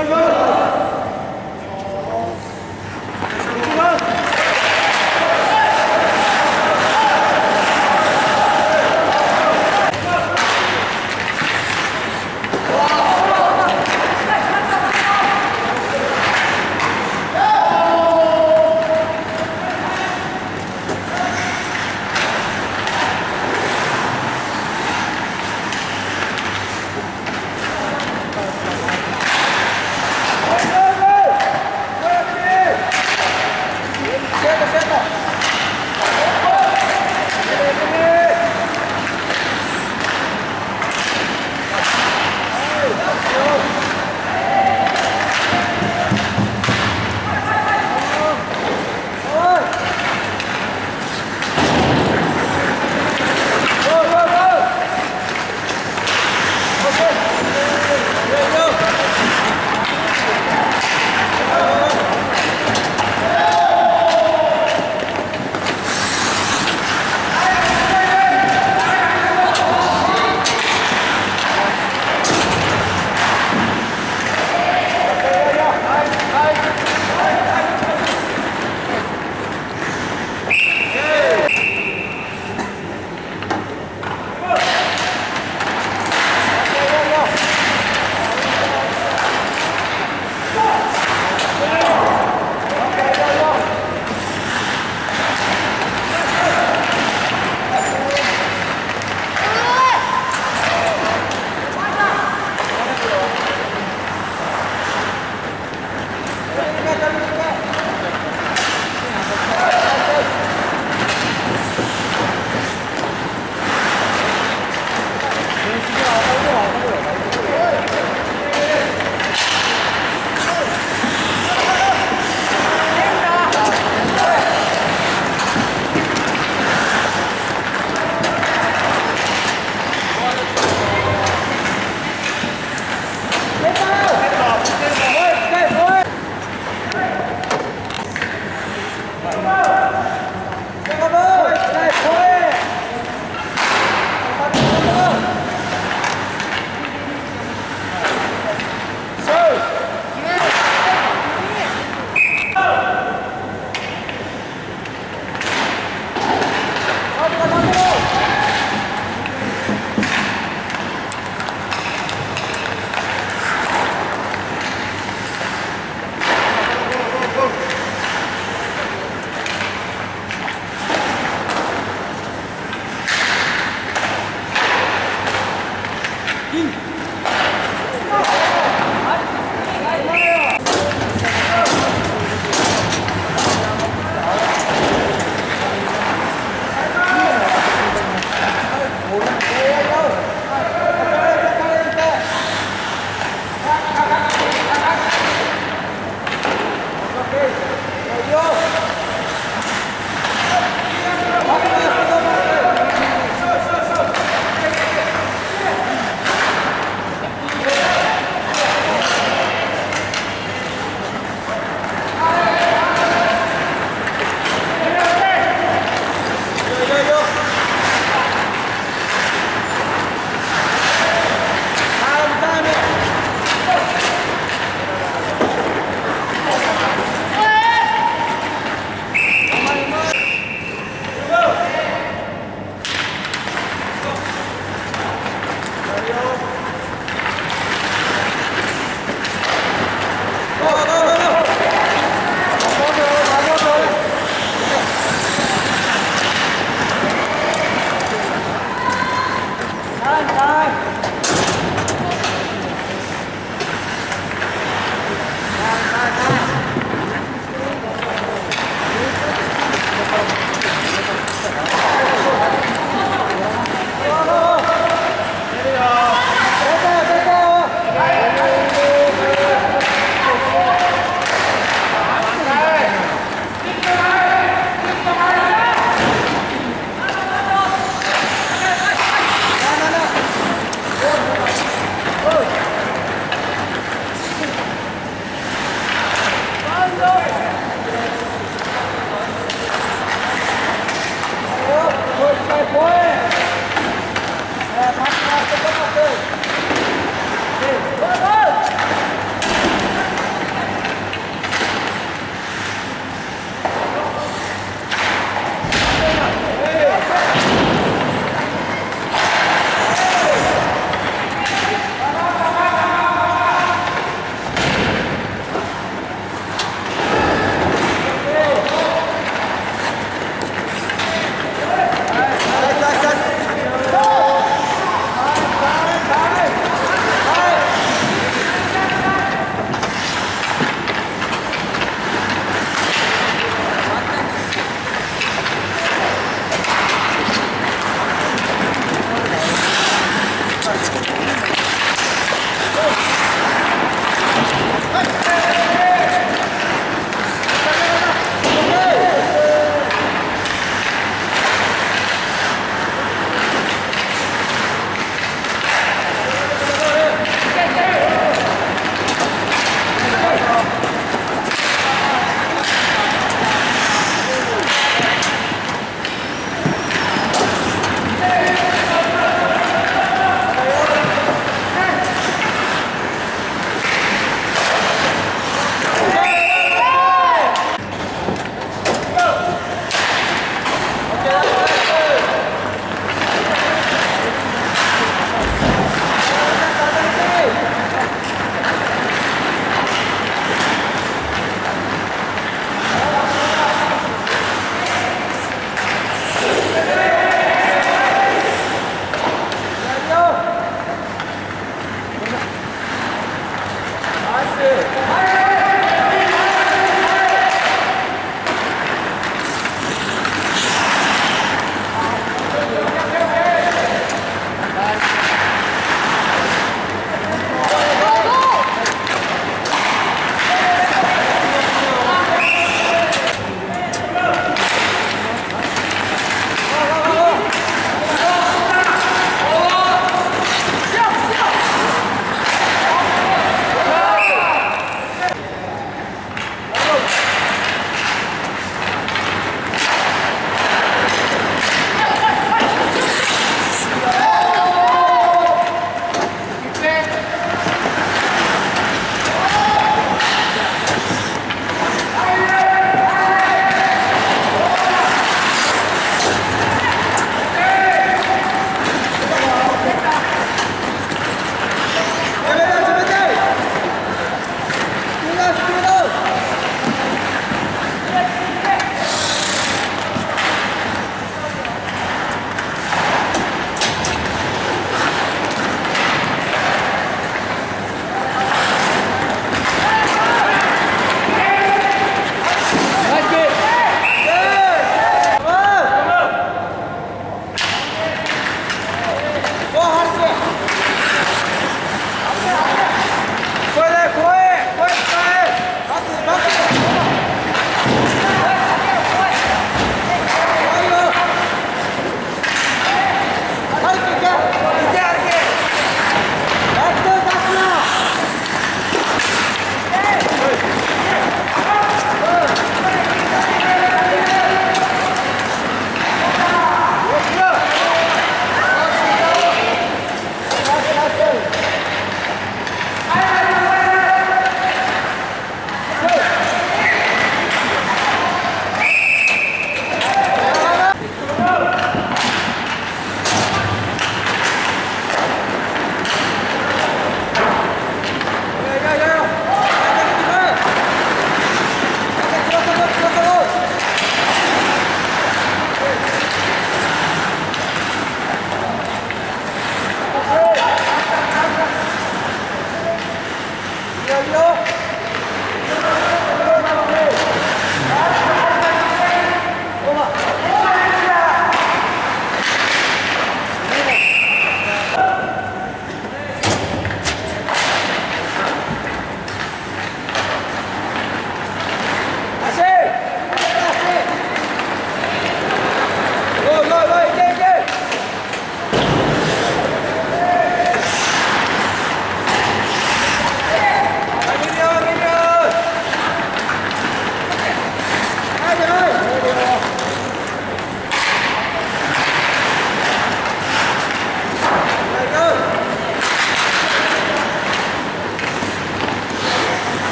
¡Gol, gol!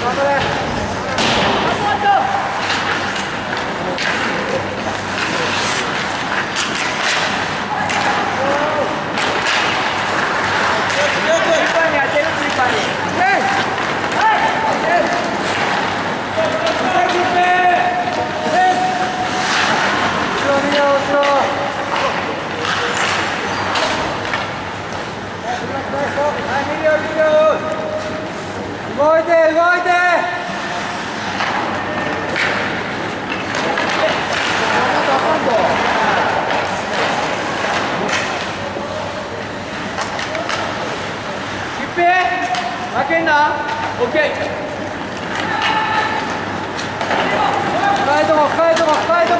頑張れ。動いて動いて。負けんな。OK 深いとこ深いとこ深いとこ